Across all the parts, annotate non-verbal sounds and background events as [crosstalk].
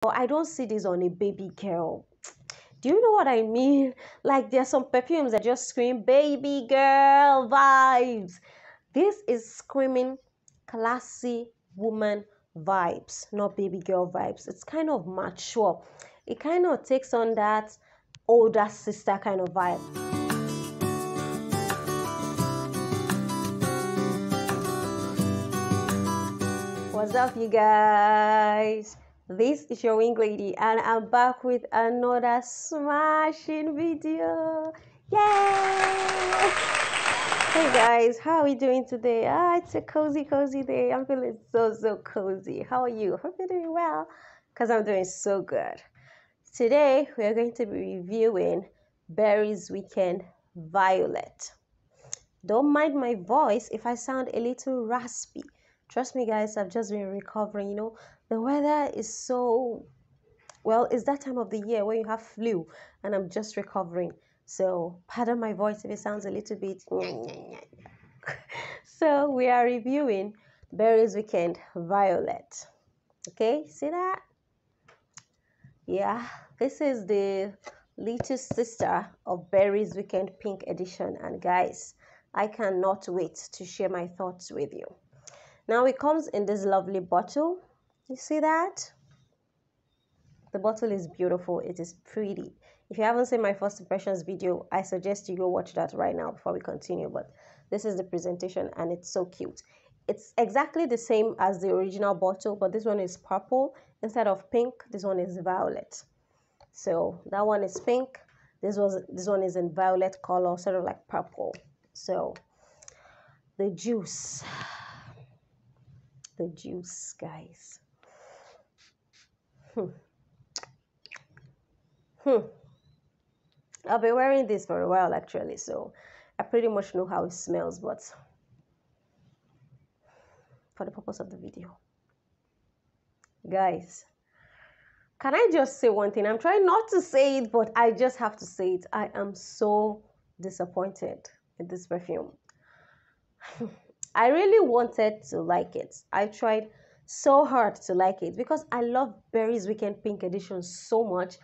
but I don't see this on a baby girl. Do you know what I mean? [laughs] Like there's some perfumes that just scream baby girl vibes. This is screaming classy woman vibes, not baby girl vibes. It's kind of mature. It kind of takes on that older sister kind of vibe. What's up, you guys? This is your wing lady, and I'm back with another smashing video. Yay! Hey guys, how are we doing today? Ah, it's a cozy, cozy day. I'm feeling so, so cozy. How are you? Hope you're doing well, because I'm doing so good. Today, we are going to be reviewing Berries Weekend Violet. Don't mind my voice if I sound a little raspy. Trust me, guys, I've just been recovering. You know, the weather is so well, it's that time of the year where you have flu, and I'm just recovering. So, pardon my voice if it sounds a little bit. [laughs] so, we are reviewing Berries Weekend Violet. Okay, see that? Yeah, this is the little sister of Berries Weekend Pink Edition. And guys, I cannot wait to share my thoughts with you. Now it comes in this lovely bottle. You see that? The bottle is beautiful. It is pretty. If you haven't seen my first impressions video, I suggest you go watch that right now before we continue. But this is the presentation and it's so cute. It's exactly the same as the original bottle, but this one is purple instead of pink this one is violet so that one is pink this was this one is in violet color sort of like purple so the juice the juice guys hmm. Hmm. I've been wearing this for a while actually, so I pretty much know how it smells, but for the purpose of the video, guys, can I just say one thing? I'm trying not to say it, but I just have to say it. I am so disappointed in this perfume. [laughs] I really wanted to like it. I tried so hard to like it because I love Berries Weekend Pink Edition so much.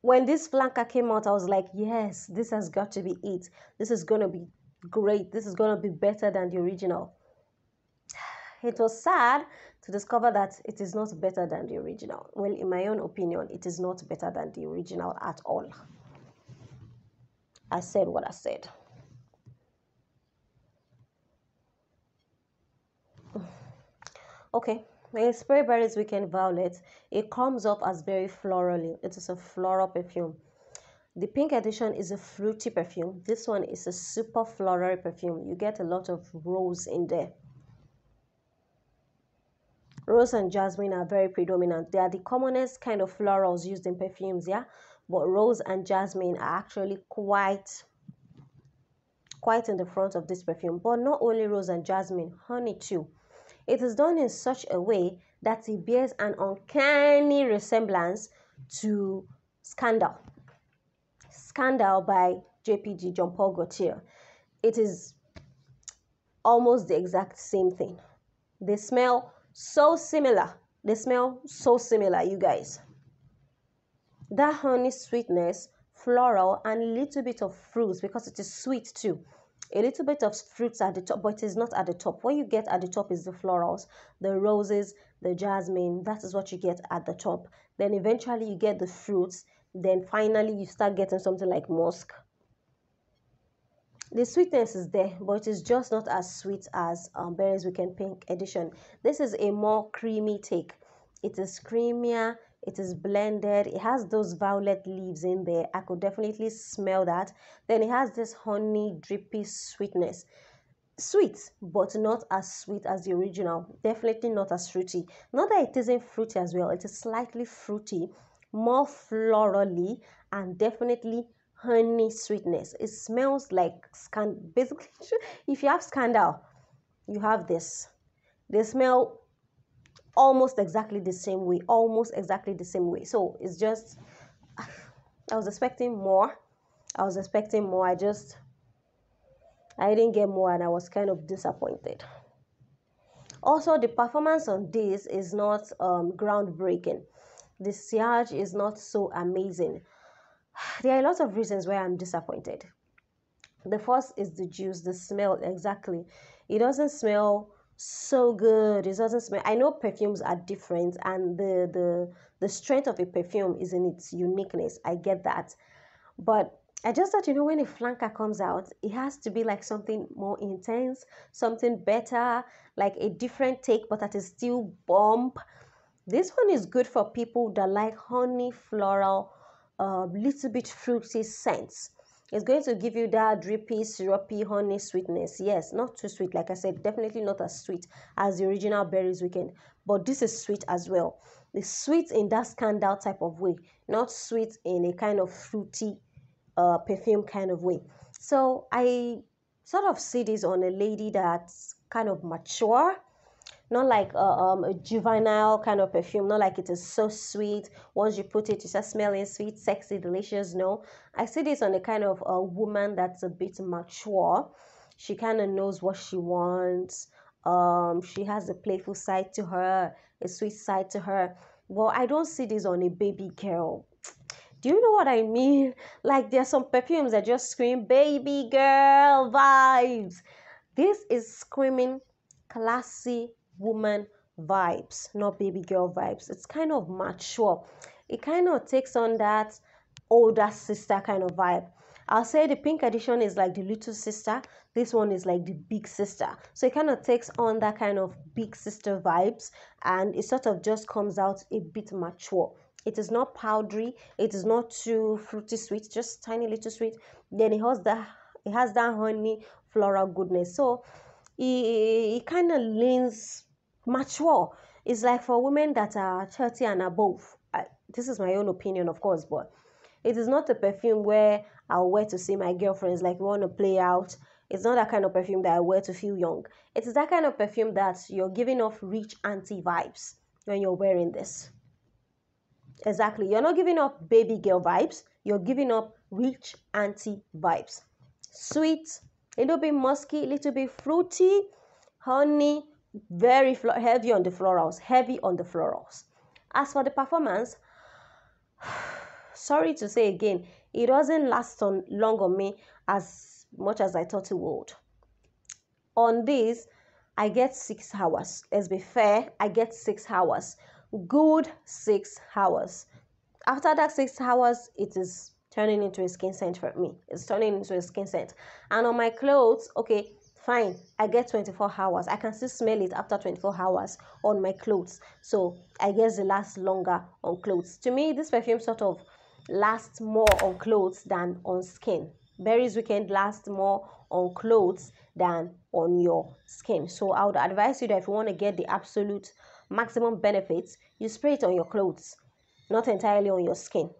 When this flanker came out, I was like, yes, this has got to be it. This is going to be great. This is going to be better than the original. [sighs] It was sad to discover that it is not better than the original. Well, in my own opinion, it is not better than the original at all. I said what I said. Okay, my Spray Berries Weekend Violet, it comes up as very florally. It is a floral perfume. The pink edition is a fruity perfume. This one is a super floral perfume. You get a lot of rose in there. Rose and jasmine are very predominant. They are the commonest kind of florals used in perfumes, yeah? But rose and jasmine are actually quite quite in the front of this perfume. But not only rose and jasmine, honey too. It is done in such a way that it bears an uncanny resemblance to Scandal. Scandal by JPG John Paul Gaultier. It is almost the exact same thing. They smell so similar. They smell so similar, you guys. That honey sweetness, floral, and little bit of fruits because it is sweet too. A little bit of fruits at the top, but it is not at the top. What you get at the top is the florals, the roses, the jasmine. That is what you get at the top. Then eventually you get the fruits. Then finally you start getting something like musk the sweetness is there but it is just not as sweet as um, Berries Weekend Pink edition this is a more creamy take it is creamier it is blended it has those violet leaves in there i could definitely smell that then it has this honey drippy sweetness sweet but not as sweet as the original definitely not as fruity not that it isn't fruity as well it is slightly fruity more florally and definitely honey sweetness. It smells like scan. Basically, [laughs] if you have scandal, you have this. They smell almost exactly the same way, almost exactly the same way. So it's just, I was expecting more. I was expecting more. I just, I didn't get more, and I was kind of disappointed. Also, the performance on this is not um, groundbreaking the sillage is not so amazing. There are a lot of reasons why I'm disappointed. The first is the juice, the smell, exactly. It doesn't smell so good. It doesn't smell. I know perfumes are different, and the the the strength of a perfume is in its uniqueness. I get that, but I just thought, you know, when a flanker comes out, it has to be like something more intense, something better, like a different take, but that is still bomb. This one is good for people that like honey, floral, a uh, little bit fruity scents. It's going to give you that drippy, syrupy, honey sweetness. Yes, not too sweet. Like I said, definitely not as sweet as the original Berries Weekend. But this is sweet as well. the sweet in that scandal type of way, not sweet in a kind of fruity uh, perfume kind of way. So I sort of see this on a lady that's kind of mature, not like a, um, a juvenile kind of perfume, not like it is so sweet. Once you put it, you start smelling sweet, sexy, delicious. No, I see this on a kind of a woman that's a bit mature. She kind of knows what she wants. Um, she has a playful side to her, a sweet side to her. Well, I don't see this on a baby girl do you know what I mean? [laughs] Like there's some perfumes that just scream baby girl vibes. This is screaming classy woman vibes, not baby girl vibes. It's kind of mature. It kind of takes on that older sister kind of vibe. I'll say the pink edition is like the little sister. This one is like the big sister. So it kind of takes on that kind of big sister vibes and it sort of just comes out a bit mature. It is not powdery. It is not too fruity sweet, just tiny little sweet. Then it has that it has that honey floral goodness. So it, it kind of leans mature. It's like for women that are 30 and above. I, this is my own opinion, of course, but it is not a perfume where I'll wear to see my girlfriends like we want to play out. It's not that kind of perfume that I wear to feel young. It is that kind of perfume that you're giving off rich auntie vibes when you're wearing this. Exactly. You're not giving up baby girl vibes. You're giving up rich auntie vibes. Sweet, a little bit musky, a little bit fruity, honey, very heavy on the florals, heavy on the florals. As for the performance, [sighs] sorry to say again, it doesn't last on long on me as much as I thought it would. On this, I get six hours. Let's be fair, I get six hours good six hours. After that six hours, it is turning into a skin scent for me. It's turning into a skin scent. And on my clothes, okay, fine, I get 24 hours. I can still smell it after 24 hours on my clothes. So I guess it lasts longer on clothes. To me, this perfume sort of lasts more on clothes than on skin. Berries Weekend lasts more on clothes than on your skin. So I would advise you that if you want to get the absolute maximum benefits, you spray it on your clothes, not entirely on your skin.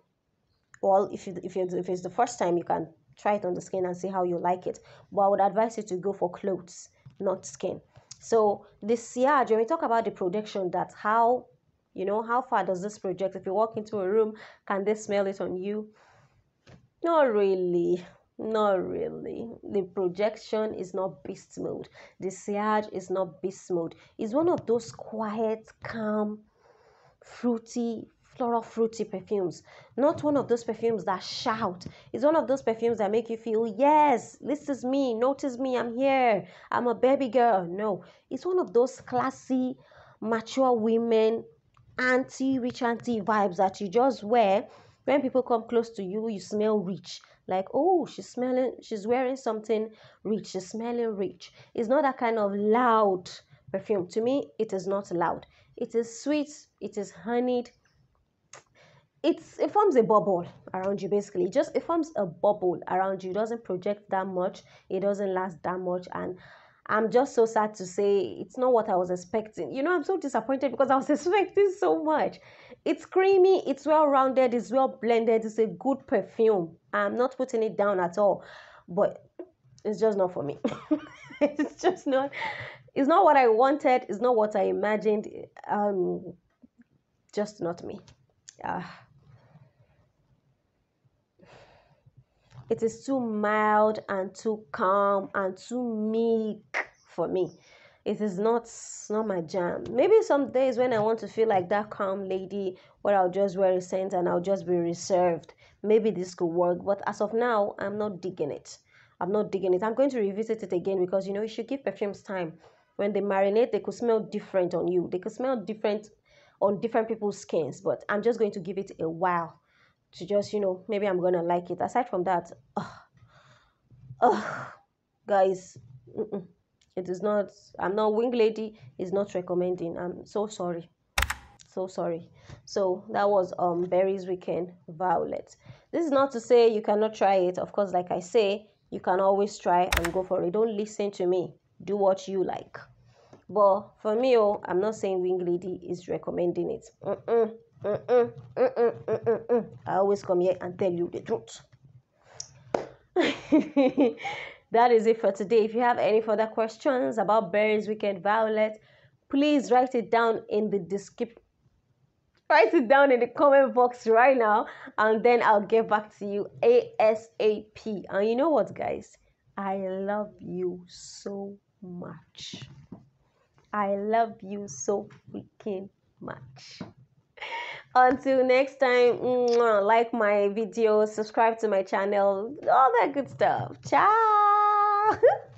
Well, if you if you if it's the first time, you can try it on the skin and see how you like it. But I would advise you to go for clothes, not skin. So the sillage, when we talk about the projection, that's how you know how far does this project? If you walk into a room, can they smell it on you? Not really. Not really. The projection is not beast mode. The sillage is not beast mode. It's one of those quiet, calm, fruity, floral fruity perfumes. Not one of those perfumes that shout. It's one of those perfumes that make you feel, yes, this is me. Notice me. I'm here. I'm a baby girl. No. It's one of those classy, mature women, anti rich auntie vibes that you just wear. When people come close to you, you smell rich like oh she's smelling she's wearing something rich she's smelling rich it's not that kind of loud perfume to me it is not loud it is sweet it is honeyed it's it forms a bubble around you basically. It just it forms a bubble around you. It doesn't project that much. It doesn't last that much. And i'm just so sad to say it's not what i was expecting. You know i'm so disappointed because i was [laughs] expecting so much. It's creamy, it's well rounded, it's well blended, it's a good perfume. I'm not putting it down at all, but it's just not for me. [laughs] it's just not it's not what I wanted, it's not what I imagined. Um just not me. Uh, it is too mild and too calm and too meek for me. it is not not my jam. Maybe some days when I want to feel like that calm lady, where I'll just wear a scent and I'll just be reserved. Maybe this could work, but as of now, I'm not digging it. I'm not digging it. I'm going to revisit it again because you know you should give perfumes time. When they marinate, they could smell different on you. They could smell different on different people's skins. But I'm just going to give it a while to just you know maybe I'm gonna like it. Aside from that, ugh, ugh, guys, it is not. I'm not wing lady. Is not recommending. I'm so sorry so sorry so that was um berries weekend violet this is not to say you cannot try it of course like i say you can always try and go for it. Don't listen to me. Do what you like. But for me, oh, I'm not saying Wing Lady is recommending it. Mm-mm, mm-mm, mm-mm, I always come here and tell you the truth. [laughs] that is it for today. If you have any further questions about Berries Weekend Violet, please write it down in the description write it down in the comment box right now and then I'll get back to you ASAP. And you know what, guys? I love you so much. I love you so freaking much. Until next time, like my video, subscribe to my channel, all that good stuff. Ciao. [laughs]